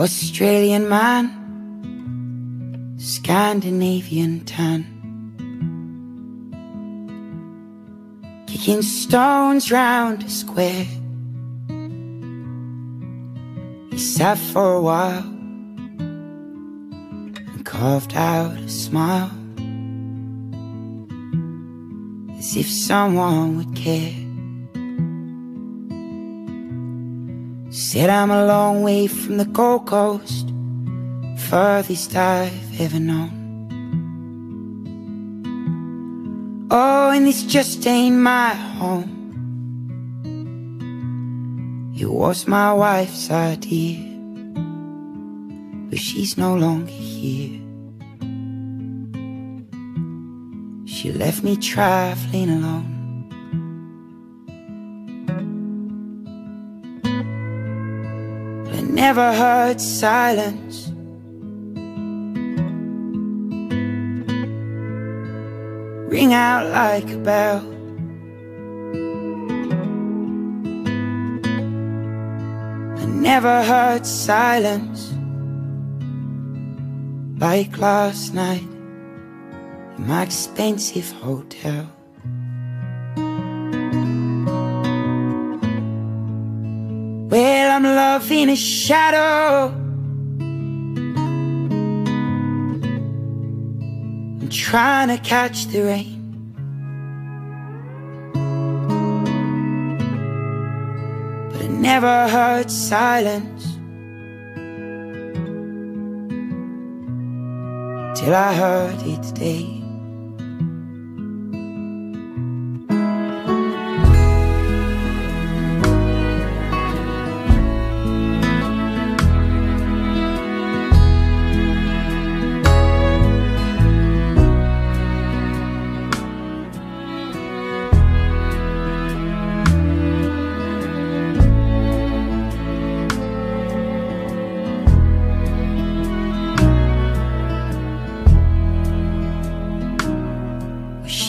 Australian man, Scandinavian tan. Kicking stones round a square. He sat for a while and carved out a smile as if someone would care. Said I'm a long way from the Gold Coast, furthest I've ever known. Oh, and this just ain't my home. It was my wife's idea, but she's no longer here. She left me traveling alone. Never heard silence. Ring out like a bell. I never heard silence like last night in my expensive hotel. Well, I'm loving a shadow. I'm trying to catch the rain. But I never heard silence till I heard it today.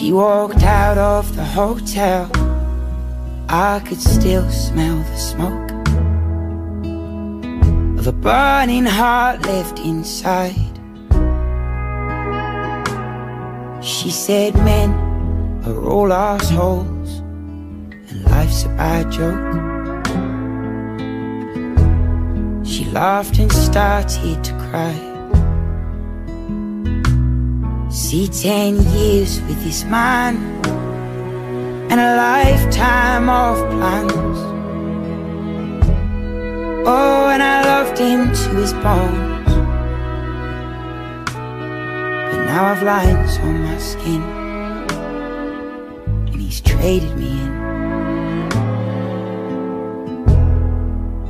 She walked out of the hotel. I could still smell the smoke of a burning heart left inside. She said, Men are all assholes, and life's a bad joke. She laughed and started to cry. See, ten years with this man and a lifetime of plans. Oh, and I loved him to his bones. But now I've lines on my skin, and he's traded me in.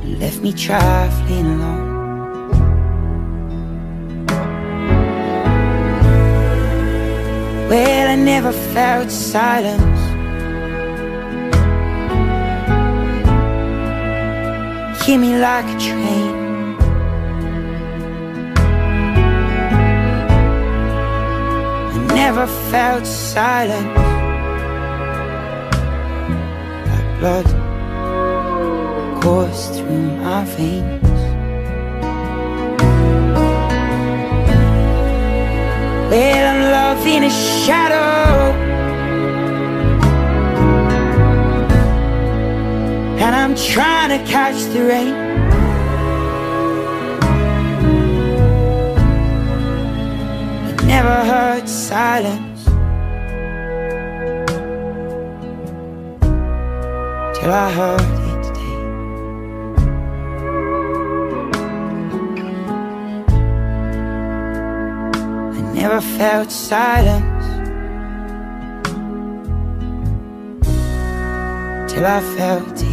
And left me traveling alone. I never felt silence. Hit me like a train. I never felt silence. Like blood course through my veins. Well, I'm a shadow. And I'm trying to catch the rain. I never heard silence. Till I heard never felt silence till I felt.